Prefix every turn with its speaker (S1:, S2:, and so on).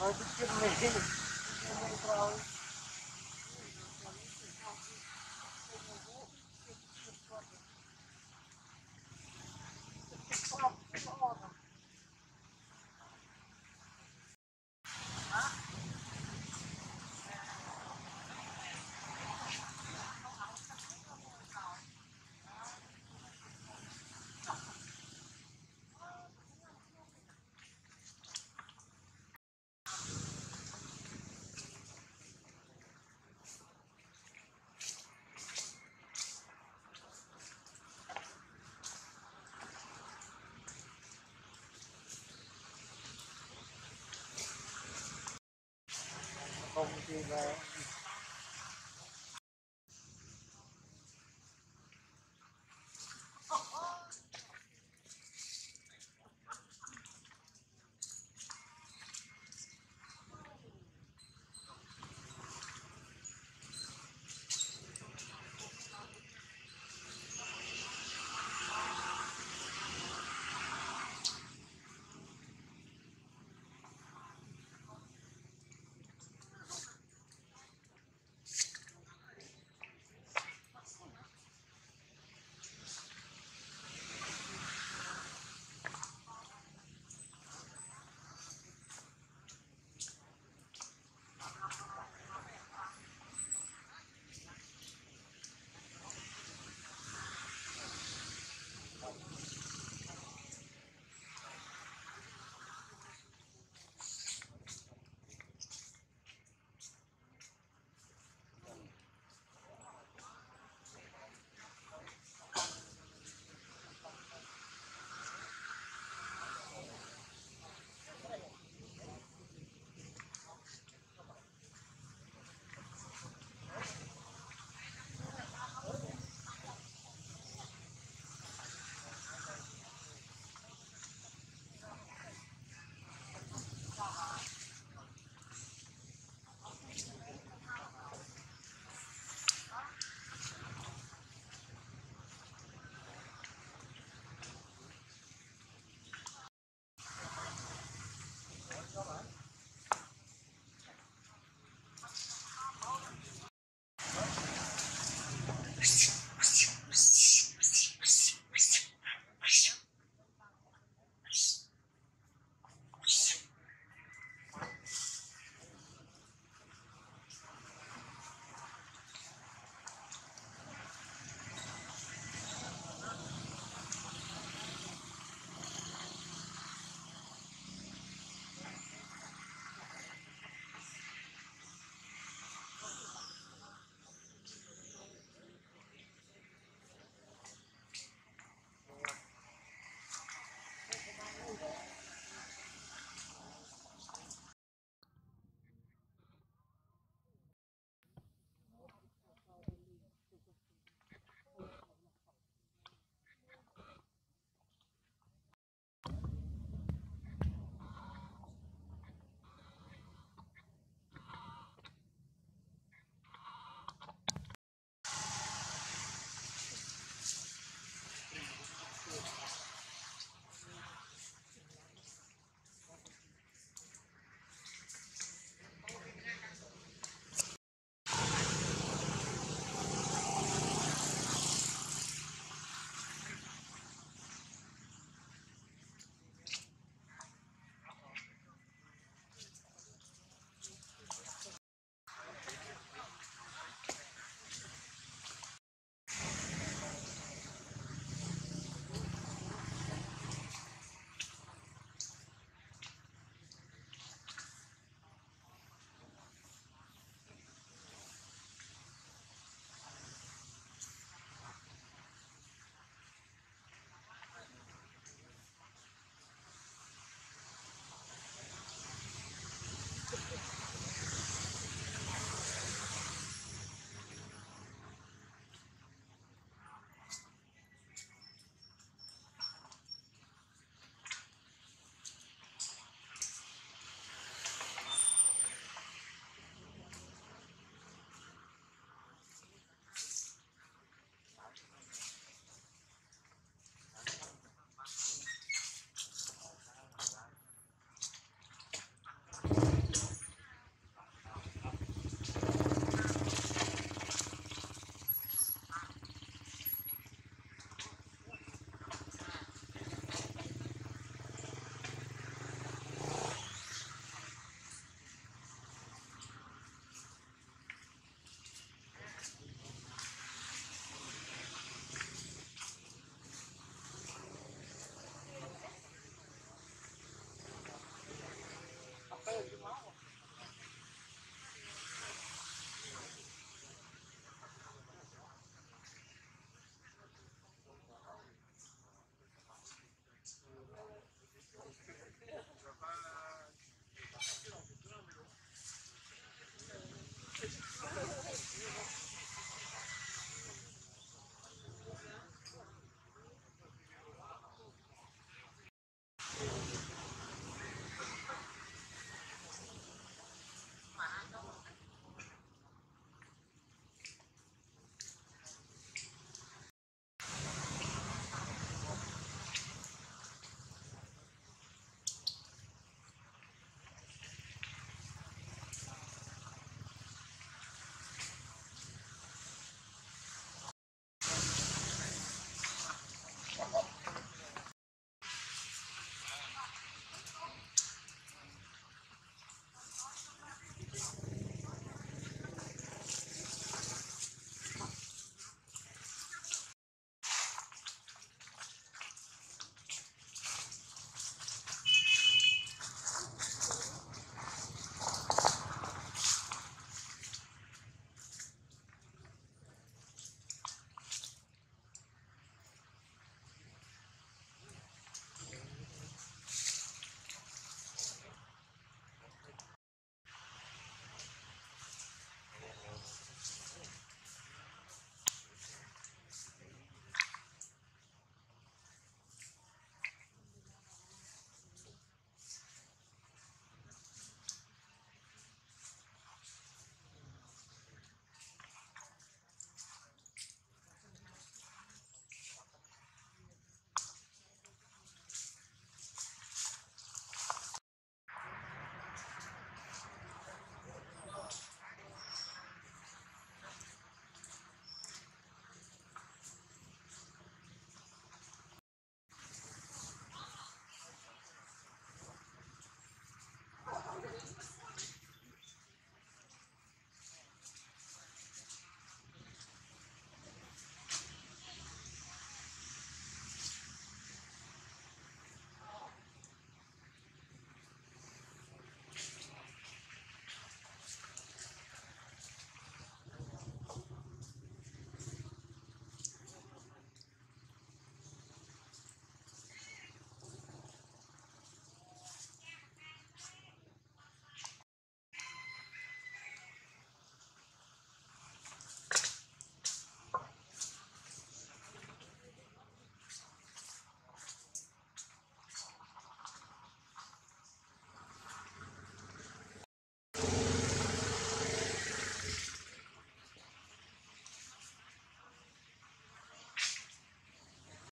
S1: Ay, bikin nih. Không thì Diba?